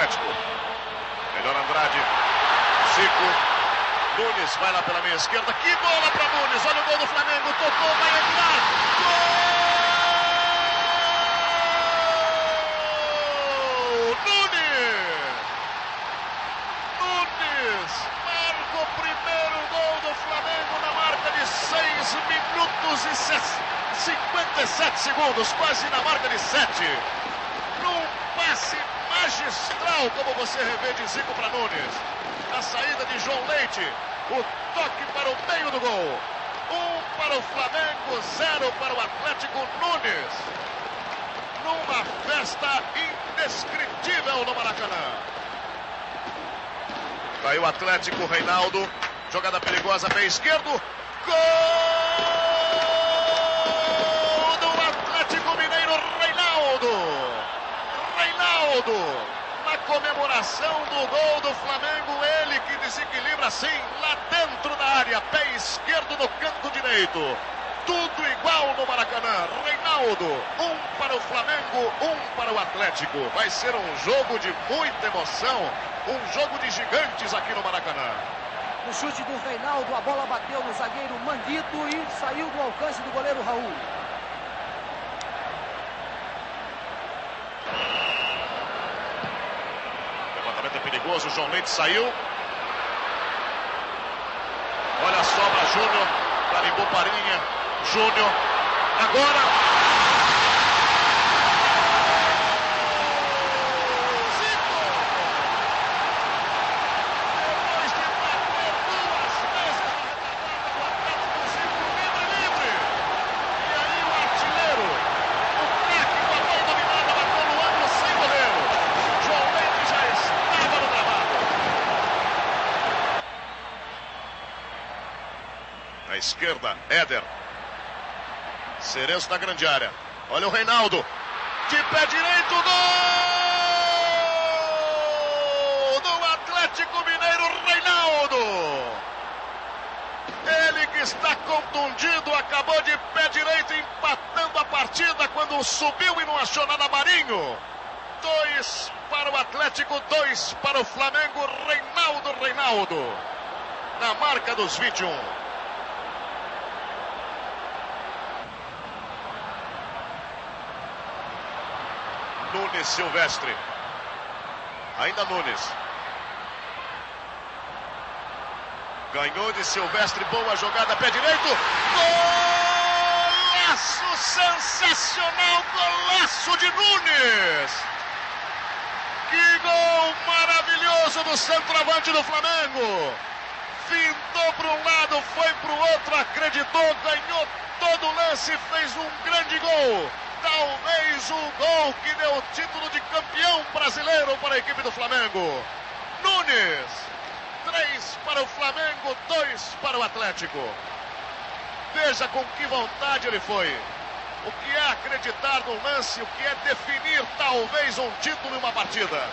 Atlético. Melhor Andrade. Zico. Nunes vai lá pela meia esquerda. Que bola para Nunes. Olha o gol do Flamengo. Tocou, vai entrar. Gol! Nunes! Nunes marca o primeiro gol do Flamengo na marca de 6 minutos e 57 segundos, quase na marca de 7. Num passe magistral, como você revê de Zico para Nunes. A saída de João Leite, o toque para o meio do gol. Um para o Flamengo, zero para o Atlético Nunes. Numa festa indescritível no Maracanã. Caiu o Atlético, Reinaldo. Jogada perigosa, pé esquerdo. Gol do Atlético Mineiro, Reinaldo. Reinaldo na comemoração do gol do Flamengo, ele que desequilibra assim lá dentro da área, pé esquerdo no canto direito. Tudo igual no Maracanã. Reinaldo, um para o Flamengo, um para o Atlético. Vai ser um jogo de muita emoção, um jogo de gigantes aqui no Maracanã. No chute do Reinaldo, a bola bateu no zagueiro Manguito e saiu do alcance do goleiro Raul. Levantamento é perigoso, o João Leite saiu. Olha a sobra, Júnior. Carimbou Parinha. Júnior. Agora. Zico! Depois de bater duas vezes na retaguarda do Atlético, Zico livre, livre. E aí o artilheiro, o craque com a bola dominada, bateu no ângulo sem goleiro. João Leite já estava no gramado. Na esquerda, Éder. Cerezo na grande área. Olha o Reinaldo. De pé direito, gol! Do Atlético Mineiro, Reinaldo. Ele que está contundido, acabou de pé direito, empatando a partida quando subiu e não achou nada Marinho. Dois para o Atlético, dois para o Flamengo. Reinaldo, Reinaldo. Na marca dos 21. Nunes Silvestre. Ainda Nunes. Ganhou de Silvestre, boa jogada, pé direito. Golaço sensacional, golaço de Nunes. Que gol maravilhoso do centroavante do Flamengo. Fintou para um lado, foi para o outro, acreditou, ganhou todo o lance, fez um grande gol. Talvez o gol que deu o título de campeão brasileiro para a equipe do Flamengo. Nunes, três para o Flamengo, dois para o Atlético. Veja com que vontade ele foi. O que é acreditar no lance, o que é definir talvez um título em uma partida.